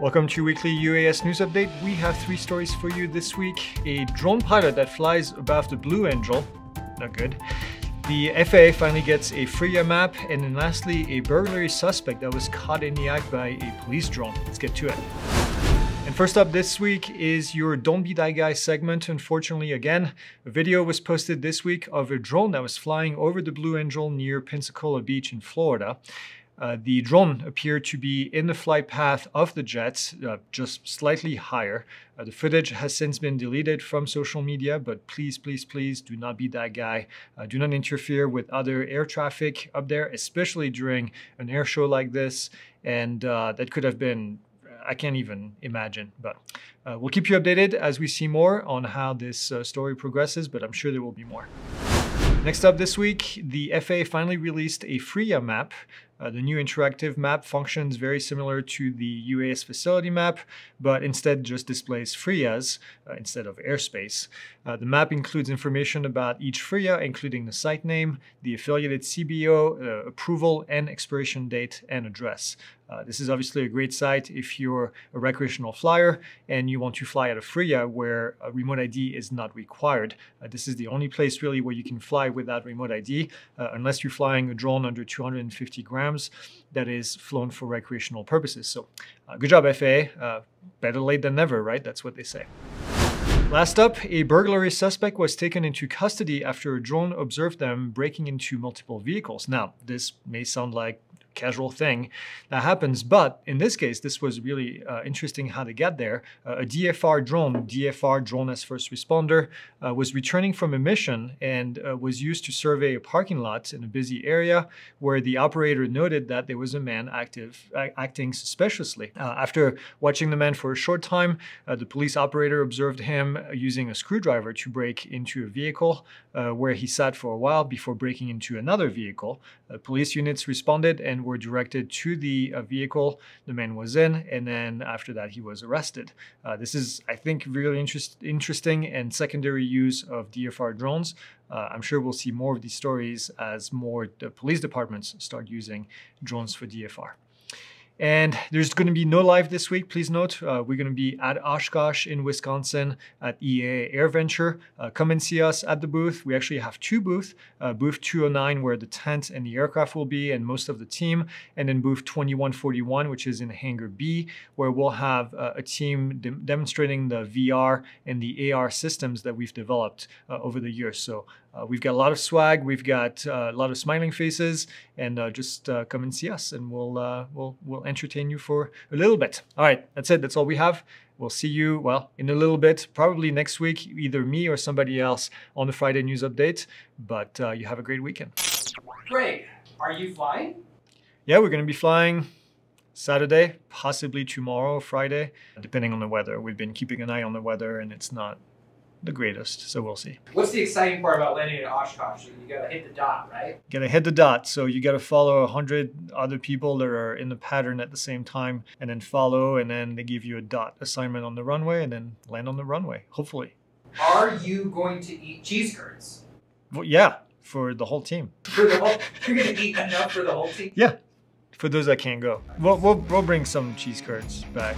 Welcome to Weekly UAS News Update. We have three stories for you this week. A drone pilot that flies above the Blue Angel, not good. The FAA finally gets a FRIA map, and then lastly, a burglary suspect that was caught in the act by a police drone. Let's get to it. And first up this week is your Don't Be That Guy segment. Unfortunately, again, a video was posted this week of a drone that was flying over the Blue Angel near Pensacola Beach in Florida. Uh, the drone appeared to be in the flight path of the jets, uh, just slightly higher. Uh, the footage has since been deleted from social media, but please, please, please do not be that guy. Uh, do not interfere with other air traffic up there, especially during an air show like this. And uh, that could have been I can't even imagine. But we'll keep you updated as we see more on how this story progresses, but I'm sure there will be more. Next up this week, the FAA finally released a FRIA map. Uh, the new interactive map functions very similar to the UAS facility map, but instead just displays FRIAs uh, instead of airspace. Uh, the map includes information about each FRIA, including the site name, the affiliated CBO, uh, approval, and expiration date and address. Uh, this is obviously a great site if you're a recreational flyer and you want to fly at a FRIA where a remote ID is not required. This is the only place really where you can fly without remote ID, unless you're flying a drone under 250 grams grams that is flown for recreational purposes. So uh, good job, FAA. Uh, better late than never, right? That's what they say. Last up, a burglary suspect was taken into custody after a drone observed them breaking into multiple vehicles. Now, this may sound like casual thing that happens. But in this case, this was really uh, interesting how they got there. Uh, a DFR drone, DFR drone as first responder, uh, was returning from a mission and uh, was used to survey a parking lot in a busy area where the operator noted that there was a man active, acting suspiciously. Uh, after watching the man for a short time, uh, the police operator observed him using a screwdriver to break into a vehicle where he sat for a while before breaking into another vehicle. police units responded and were directed to the uh, vehicle the man was in, and then after that he was arrested. Uh, this is, I think, really interest, interesting and secondary use of DFR drones. Uh, I'm sure we'll see more of these stories as more police departments start using drones for DFR. And there's going to be no live this week. Please note, uh, we're going to be at Oshkosh in Wisconsin at EAA AirVenture. Uh, come and see us at the booth. We actually have two booths, uh, booth 209 where the tent and the aircraft will be and most of the team, and then booth 2141, which is in Hangar B, where we'll have uh, a team de demonstrating the VR and the AR systems that we've developed uh, over the years. So uh, we've got a lot of swag, we've got uh, a lot of smiling faces, and uh, just uh, come and see us, and we'll uh, we'll we'll entertain you for a little bit. All right, that's it. That's all we have. We'll see you well in a little bit, probably next week, either me or somebody else on the Friday news update. But uh, you have a great weekend. Great. Are you flying? Yeah, we're going to be flying. Saturday, possibly tomorrow, Friday, depending on the weather. We've been keeping an eye on the weather and it's not the greatest. So we'll see. What's the exciting part about landing at Oshkosh? You gotta hit the dot, right? You gotta hit the dot. So you gotta follow a hundred other people that are in the pattern at the same time, and then follow, and then they give you a dot assignment on the runway, and then land on the runway. Hopefully. Are you going to eat cheese curds? Well, yeah, for the whole team. For the whole, you're gonna eat enough for the whole team. Yeah, for those that can't go. We'll, we'll, we'll bring some cheese curds back.